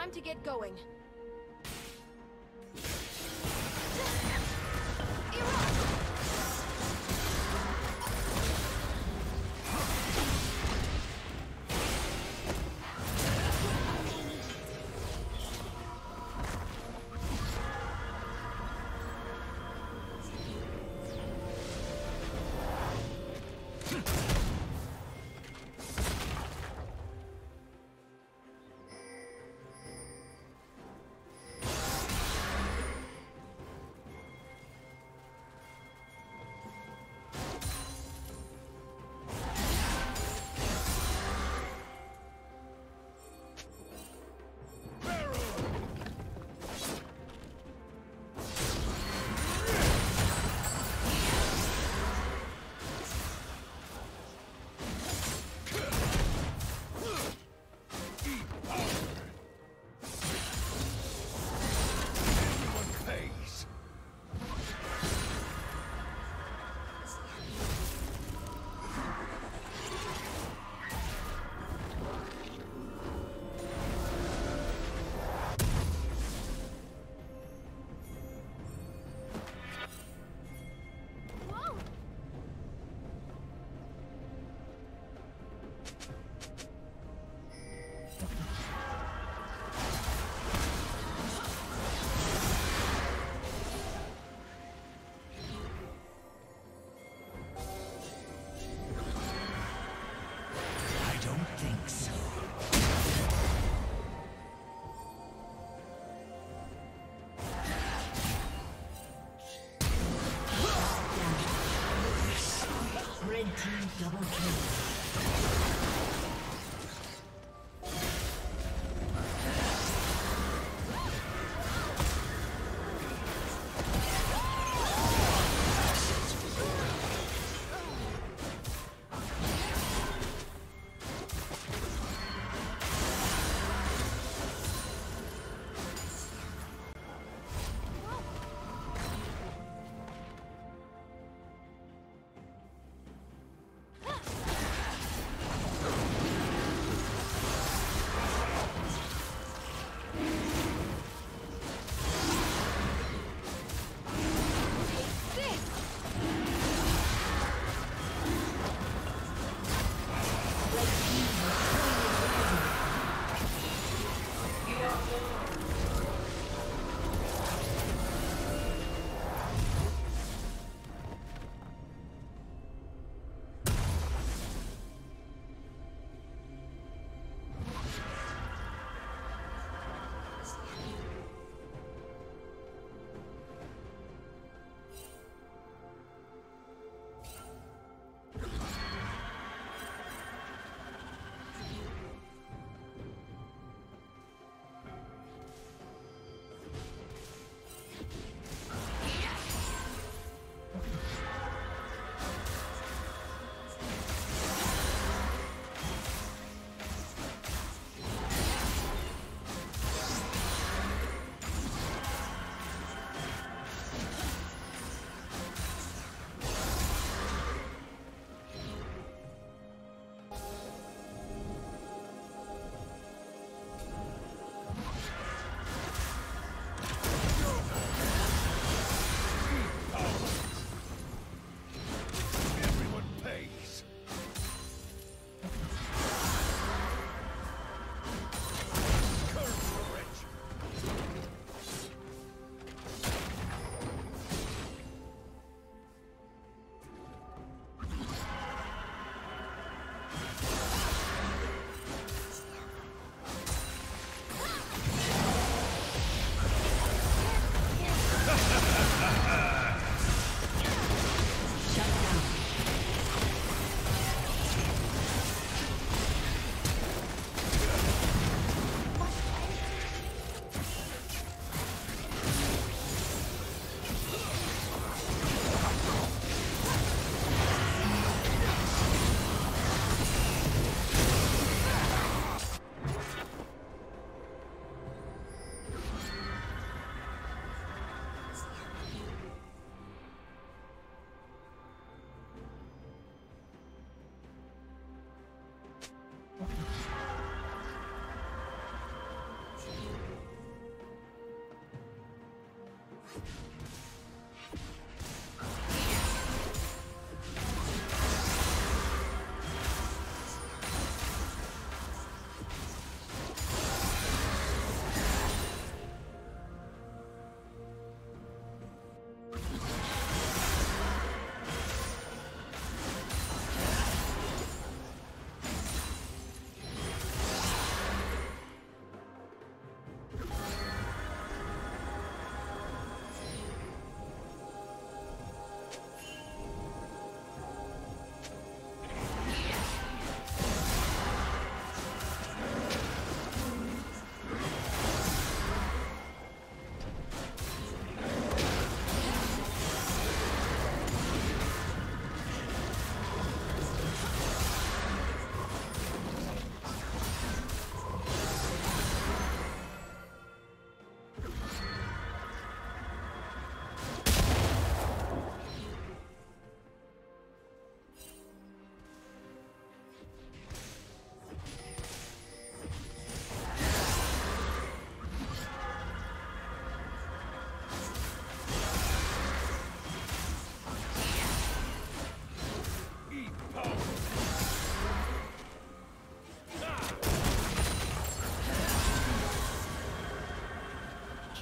time to get going.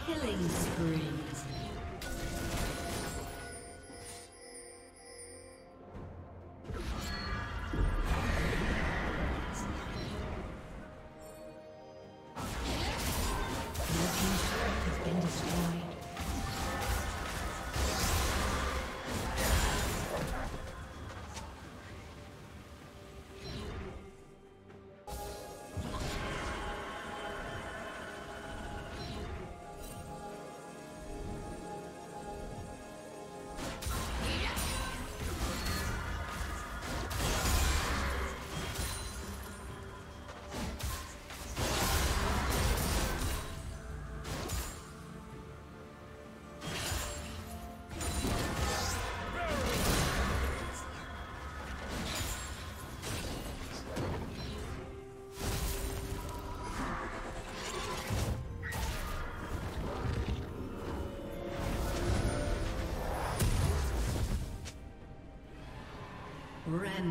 Killing spree.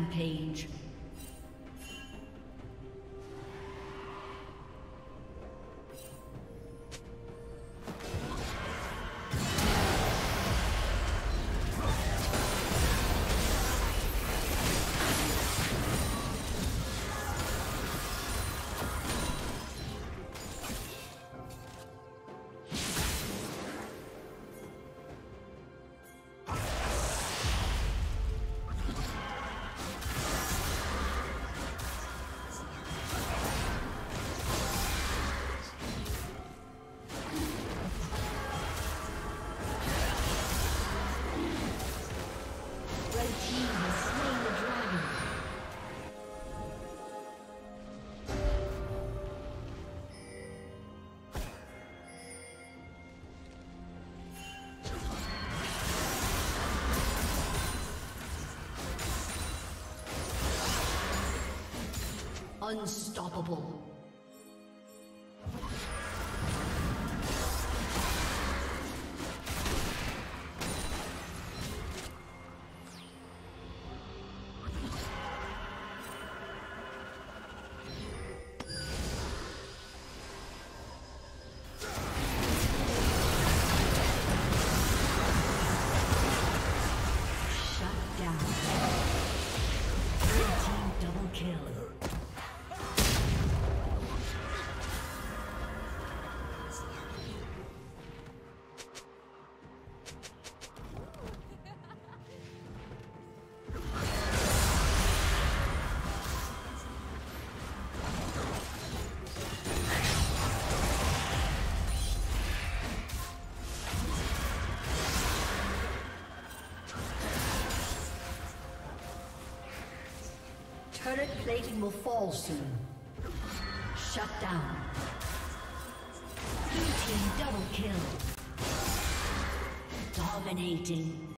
Rampage. Unstoppable. Turret plating will fall soon. Shut down. Blue team double kill. Dominating.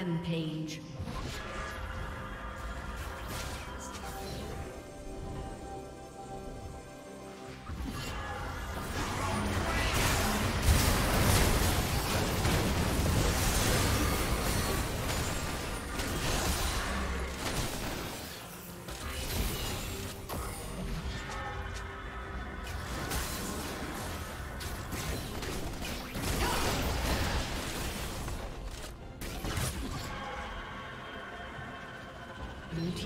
Rampage.